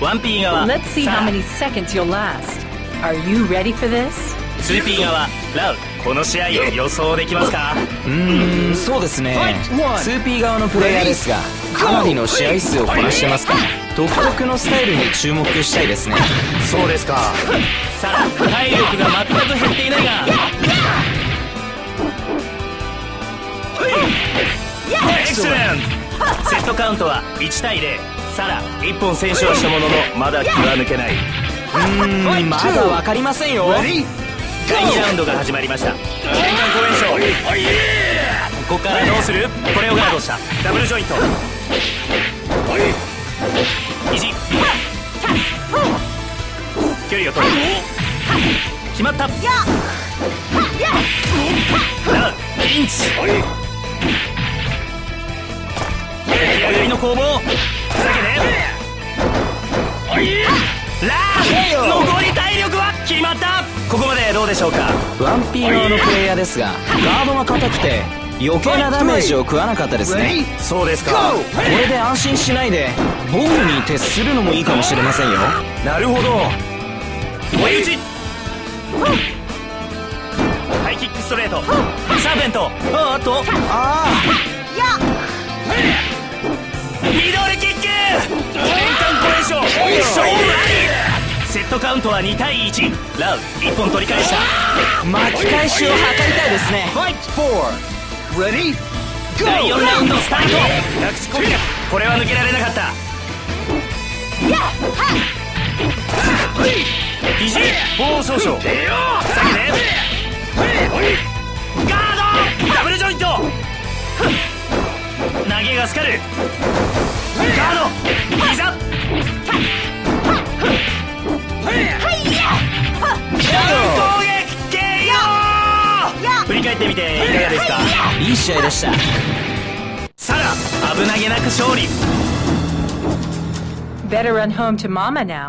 1P 側。Let's see さ how あ。many seconds you'll last. Are you ready for this? 2P 側。ラウこの試合予想できますか？うーんそうですね。2P 側のプレイヤーですがかなりの試合数をこなしてますか？ら独特のスタイルに注目したいですね。そうですか。さあ体力が全く減っていないが。エクセレントセットカウントは1対0サラ1本先取はしたもののまだ気は抜けない。うーんまだ分かりませんよ。第2ラウンドが始まりました。年間公演賞ここからどうする？これをガードした。ダブルジョイント。肘距離を取る。決まった。ラウピンチ。出来上がりの攻防ラー残り体力は決まった。ここまでどうでしょうか？1P 側のプレイヤーですがガードが硬くて余計なダメージを食わなかったですね。そうですか。これで安心しないで防御に徹するのもいいかもしれませんよ。なるほど。追い打ち。ハイキックストレート。サーペント。ああと。あミセットカウントは2対1ラウ1本取り返した。あ巻き返しを図りたいですね。第4ラウンドスタート。これは抜けられなかった。肘もう少々下げてガードダブルジョイント。投げがスカルガード振り返ってみていかがですか？い。い試合でした。さら危なげなく勝利。Better run home to Mama now.